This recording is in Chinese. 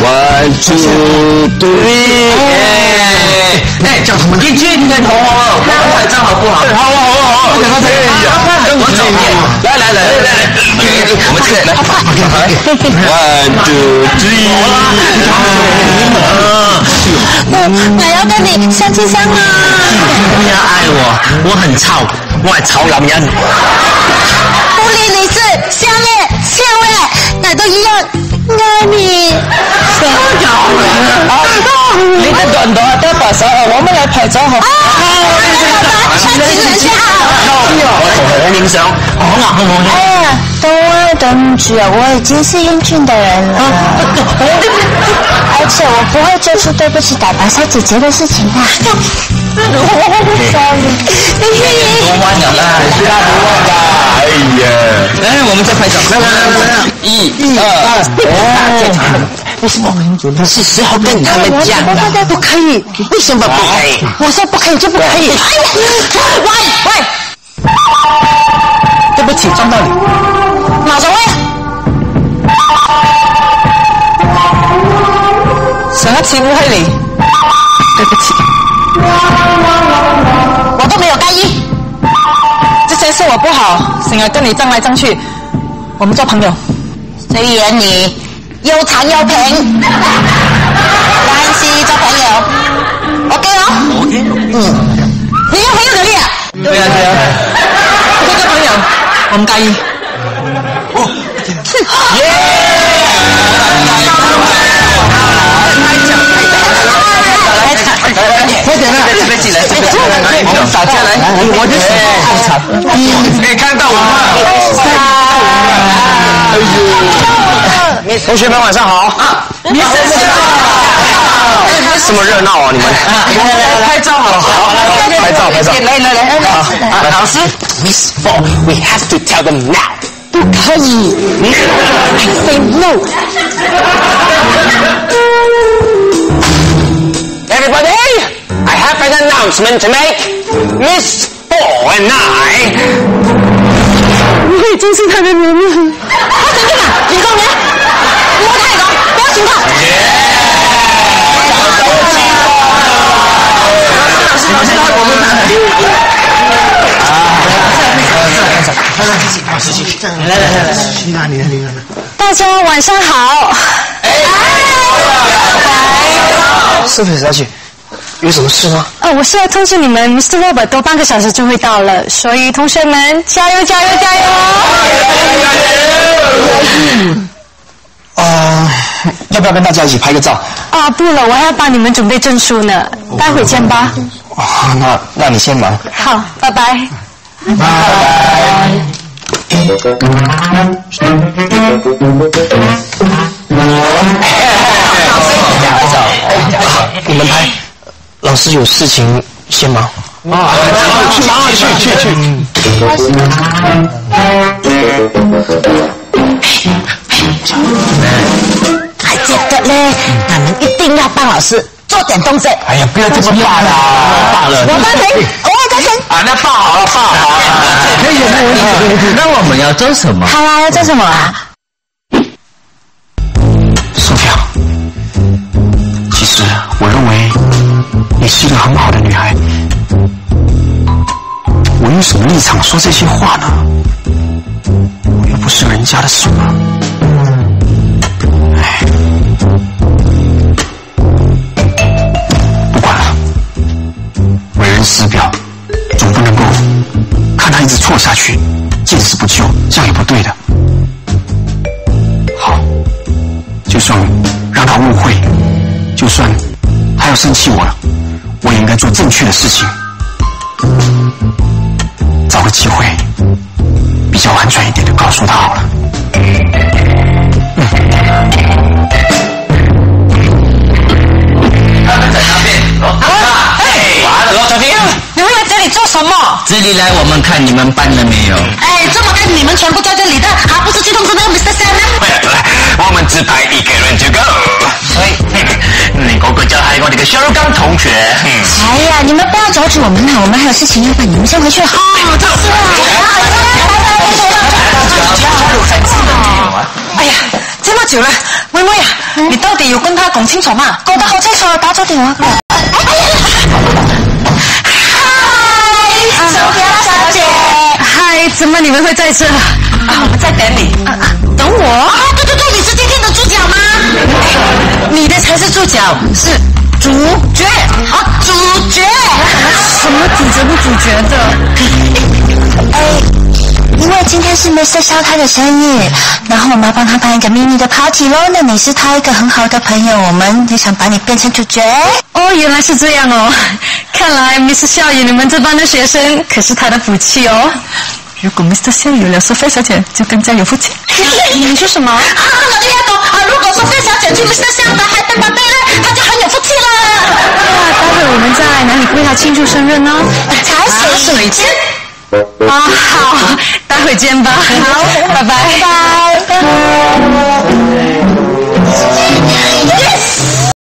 One two three，哎哎，叫什么？你接你的头哦，拍照好不好？好啊好啊好啊，我走边，来来来来来，我们这个来，One two three，我要跟你相亲相爱。你要爱我，我很臭，我係臭男人。不理你是香叶、香味，哪都一爱你。你的短短的把手，我们来拍照好。好。我同我影相，好啊好啊。哎，等我等住啊！我已经是英俊的人了，而且我不会做出对不起大白小姐姐的事情的。多弯了啦，其他不弯吧。哎呀，来，我们再拍照，来来来来来，一、二、三，为什么？是时候跟他们讲了，不可以，为什么不可以？我说不可以？就不可以。喂喂，对不起，撞到你，马上喂。想一次烏希你，對不起，成日跟你争来争去，我们做朋友。虽然你又残又平，但是做朋友，OK 哦。嗯，你有朋友就你啊？对啊对啊，做做朋友，我唔介意。快点啦，别起来，别起来，我们打架来，我就喜欢好惨，没看到我们？同学们晚上好。你是谁？这么热闹啊，你们？来来来，拍照好了，好，拍照拍照。来来来，好，老师，Miss Four，we have to tell them now。不可以，I say no。Everybody, I have an announcement to make. Miss Four and I. 我已經是他的人了。我神經啊！袁公年，唔好太講，不要情況。大家晚上好。是不是小姐？有什么事吗？哦，我是要通知你们，Mr. Robert 多半个小时就会到了，所以同学们加油加油加油！啊，要不要跟大家一起拍个照？啊，不了，我还要帮你们准备证书呢，待会见吧。啊，那那你先忙。好，拜拜。你有事情先忙。啊，去忙啊，去去去。还记得嘞，俺们一定要帮老师做点东西。哎呀，不要这么大了，大了。我帮你，我也在听。啊，那抱好了，抱好了。可以，没问题，没问题。那我们要做什么？好啊，要做什么啊？是一个很好的女孩。我用什么立场说这些话呢？我又不是人家的什么。唉，不管了，为人师表，总不能够看他一直错下去，见死不救，这样也不对的。好。就算让他误会，就算他要生气我了，我也应该做正确的事情，找个机会比较婉转一点的告诉他好了。他们在那边。哎，完了，罗小平，你们来这里做什么？这里来我们看你们搬了没有？哎，这么干你们全部在这里的，还不是去通知那个 Mr. Sam 呢？個就係我哋嘅香港同學。哎呀，你们不要阻止我们了，我们还有事情要办，你们先回去。哦，就是啊。哎呀，这么久了，妹妹呀，你到底有跟他讲清楚吗？讲得好清楚，打咗电话。嗨，手表小姐。嗨，怎么你们会在这？啊，我们在等你。等我？啊，对对对，你是今天的主角吗？你的才是主角，是主角啊，主角。什么主角不主角的？哎，因为今天是 Mr. 肖他的生日，然后我们要帮他办一个秘密的 party 喽。那你是他一个很好的朋友，我们也想把你变成主角。哦，原来是这样哦。看来 Miss 笑与你们这班的学生可是他的福气哦。如果 Mr. 笑有了苏菲小姐，就更加有福气。你说什么？啊，我就要讲啊，如果说费小姐去 Mr. 肖的海登堡队呢，他就很有福们在哪里为他庆祝生日呢？茶水间。啊，好，待会见吧。好，拜拜。拜拜。